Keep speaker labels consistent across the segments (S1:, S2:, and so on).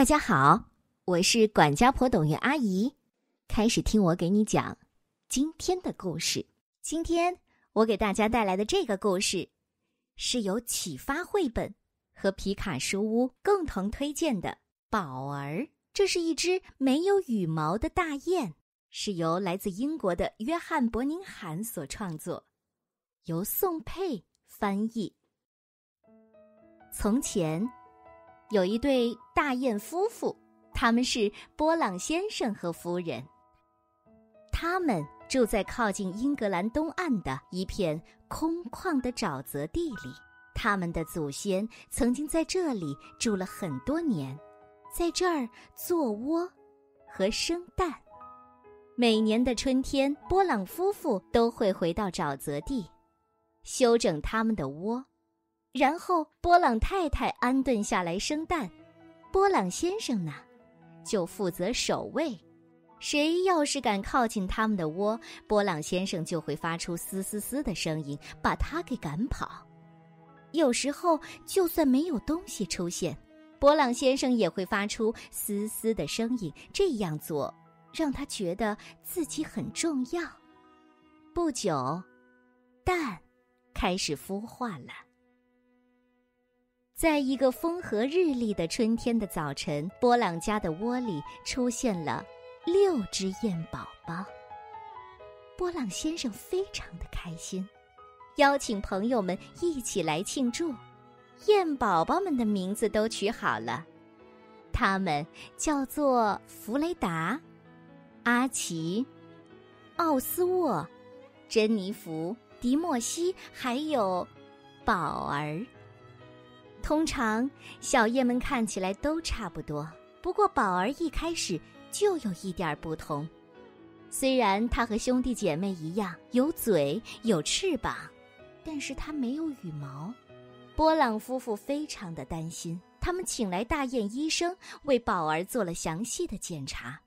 S1: 大家好，我是管家婆董月阿姨，开始听我给你讲今天的故事。今天我给大家带来的这个故事，是由启发绘本和皮卡书屋共同推荐的《宝儿》。这是一只没有羽毛的大雁，是由来自英国的约翰·伯宁罕所创作，由宋佩翻译。从前。有一对大雁夫妇，他们是波朗先生和夫人。他们住在靠近英格兰东岸的一片空旷的沼泽地里。他们的祖先曾经在这里住了很多年，在这儿做窝和生蛋。每年的春天，波朗夫妇都会回到沼泽地，修整他们的窝。然后，波朗太太安顿下来生蛋，波朗先生呢，就负责守卫。谁要是敢靠近他们的窝，波朗先生就会发出嘶嘶嘶的声音，把他给赶跑。有时候，就算没有东西出现，波朗先生也会发出嘶嘶的声音。这样做，让他觉得自己很重要。不久，蛋开始孵化了。在一个风和日丽的春天的早晨，波朗家的窝里出现了六只燕宝宝。波朗先生非常的开心，邀请朋友们一起来庆祝。燕宝宝们的名字都取好了，他们叫做弗雷达、阿奇、奥斯沃、珍妮弗、迪莫西，还有宝儿。通常，小雁们看起来都差不多。不过，宝儿一开始就有一点不同。虽然它和兄弟姐妹一样有嘴有翅膀，但是它没有羽毛。波朗夫妇非常的担心，他们请来大雁医生为宝儿做了详细的检查。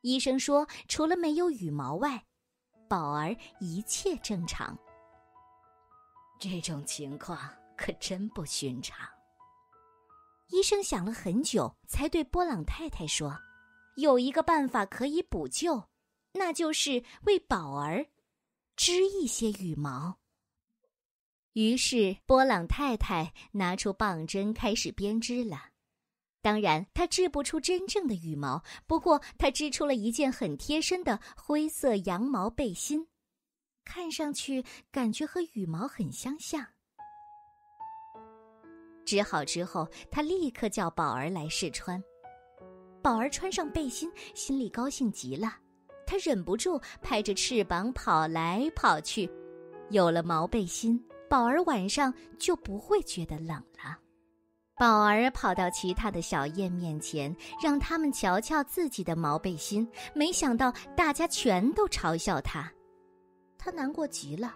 S1: 医生说，除了没有羽毛外，宝儿一切正常。这种情况。可真不寻常。医生想了很久，才对波朗太太说：“有一个办法可以补救，那就是为宝儿织一些羽毛。”于是波朗太太拿出棒针，开始编织了。当然，她织不出真正的羽毛，不过她织出了一件很贴身的灰色羊毛背心，看上去感觉和羽毛很相像。织好之后，他立刻叫宝儿来试穿。宝儿穿上背心，心里高兴极了，他忍不住拍着翅膀跑来跑去。有了毛背心，宝儿晚上就不会觉得冷了。宝儿跑到其他的小雁面前，让他们瞧瞧自己的毛背心。没想到大家全都嘲笑他，他难过极了，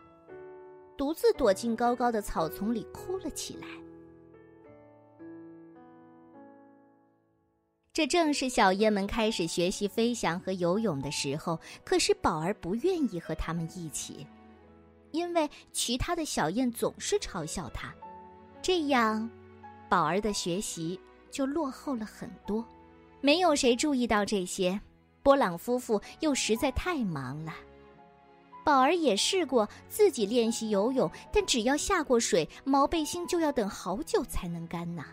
S1: 独自躲进高高的草丛里哭了起来。这正是小雁们开始学习飞翔和游泳的时候。可是宝儿不愿意和他们一起，因为其他的小雁总是嘲笑他，这样，宝儿的学习就落后了很多。没有谁注意到这些，波朗夫妇又实在太忙了。宝儿也试过自己练习游泳，但只要下过水，毛背心就要等好久才能干呢。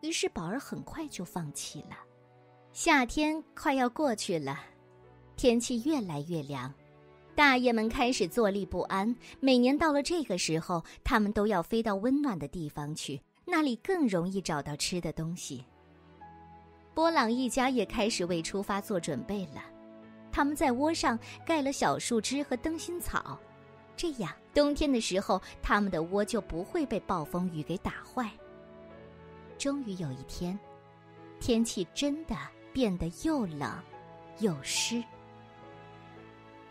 S1: 于是宝儿很快就放弃了。夏天快要过去了，天气越来越凉，大雁们开始坐立不安。每年到了这个时候，它们都要飞到温暖的地方去，那里更容易找到吃的东西。波朗一家也开始为出发做准备了，他们在窝上盖了小树枝和灯芯草，这样冬天的时候，他们的窝就不会被暴风雨给打坏。终于有一天，天气真的变得又冷又湿，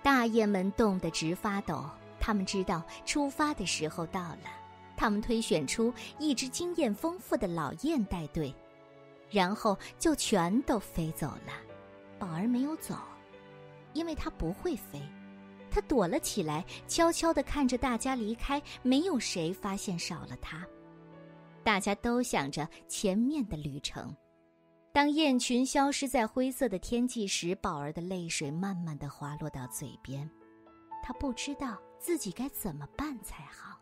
S1: 大雁们冻得直发抖。他们知道出发的时候到了，他们推选出一只经验丰富的老雁带队，然后就全都飞走了。宝儿没有走，因为他不会飞，他躲了起来，悄悄地看着大家离开，没有谁发现少了他。大家都想着前面的旅程，当雁群消失在灰色的天际时，宝儿的泪水慢慢的滑落到嘴边，他不知道自己该怎么办才好。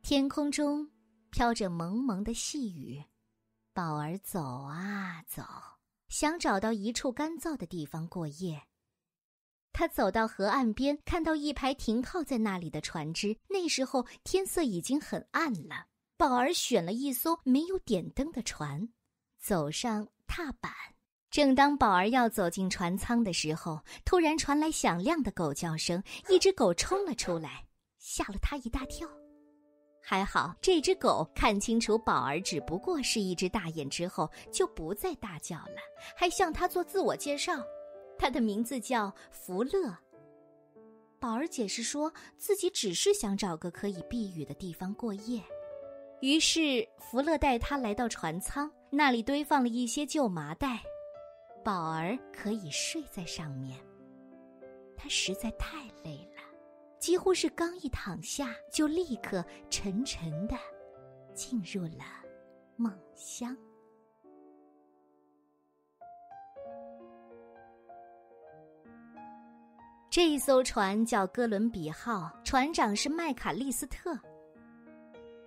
S1: 天空中飘着蒙蒙的细雨，宝儿走啊走，想找到一处干燥的地方过夜。他走到河岸边，看到一排停靠在那里的船只。那时候天色已经很暗了。宝儿选了一艘没有点灯的船，走上踏板。正当宝儿要走进船舱的时候，突然传来响亮的狗叫声，一只狗冲了出来，吓了他一大跳。还好这只狗看清楚宝儿只不过是一只大雁之后，就不再大叫了，还向他做自我介绍。他的名字叫福乐。宝儿解释说自己只是想找个可以避雨的地方过夜。于是，福乐带他来到船舱，那里堆放了一些旧麻袋，宝儿可以睡在上面。他实在太累了，几乎是刚一躺下，就立刻沉沉的进入了梦乡。这艘船叫哥伦比号，船长是麦卡利斯特。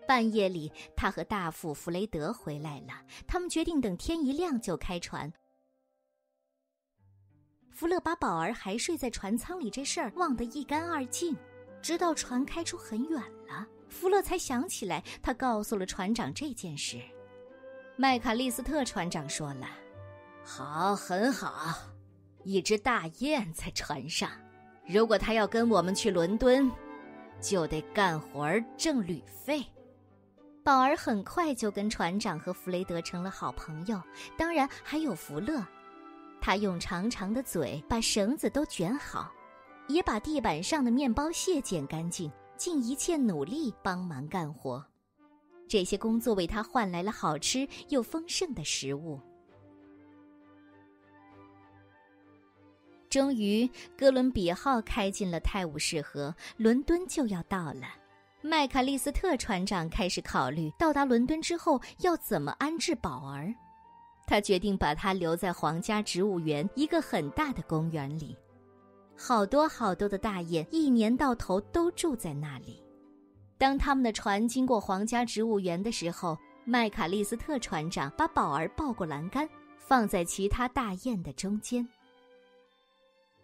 S1: 半夜里，他和大副弗雷德回来了。他们决定等天一亮就开船。福勒把宝儿还睡在船舱里这事儿忘得一干二净，直到船开出很远了，福勒才想起来，他告诉了船长这件事。麦卡利斯特船长说了：“
S2: 好，很好，一只大雁在船上。如果他要跟我们去伦敦，就得干活儿挣旅费。”
S1: 宝儿很快就跟船长和弗雷德成了好朋友，当然还有福乐。他用长长的嘴把绳子都卷好，也把地板上的面包屑捡干净，尽一切努力帮忙干活。这些工作为他换来了好吃又丰盛的食物。终于，哥伦比号开进了泰晤士河，伦敦就要到了。麦卡利斯特船长开始考虑到达伦敦之后要怎么安置宝儿。他决定把他留在皇家植物园一个很大的公园里，好多好多的大雁一年到头都住在那里。当他们的船经过皇家植物园的时候，麦卡利斯特船长把宝儿抱过栏杆，放在其他大雁的中间。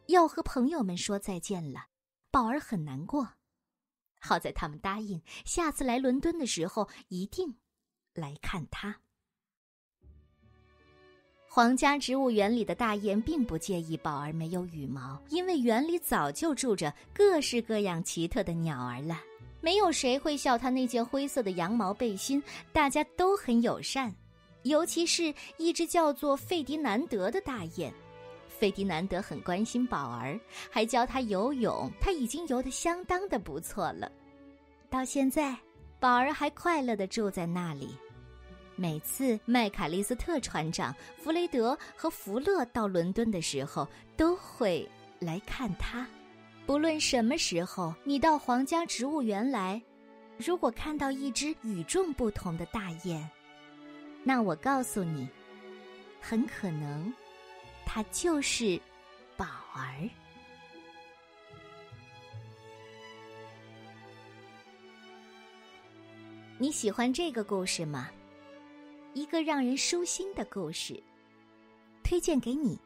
S1: 要和朋友们说再见了，宝儿很难过。好在他们答应，下次来伦敦的时候一定来看他。皇家植物园里的大雁并不介意宝儿没有羽毛，因为园里早就住着各式各样奇特的鸟儿了。没有谁会笑他那件灰色的羊毛背心，大家都很友善，尤其是一只叫做费迪南德的大雁。费迪南德很关心宝儿，还教他游泳。他已经游得相当的不错了。到现在，宝儿还快乐的住在那里。每次麦卡利斯特船长、弗雷德和福勒到伦敦的时候，都会来看他。不论什么时候你到皇家植物园来，如果看到一只与众不同的大雁，那我告诉你，很可能。他就是宝儿。你喜欢这个故事吗？一个让人舒心的故事，推荐给你。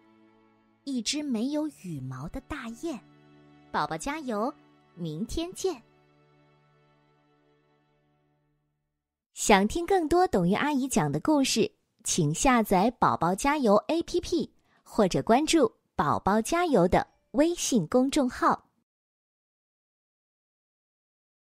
S1: 一只没有羽毛的大雁，宝宝加油！明天见。想听更多董玉阿姨讲的故事，请下载“宝宝加油 ”APP。或者关注“宝宝加油”的微信公众号。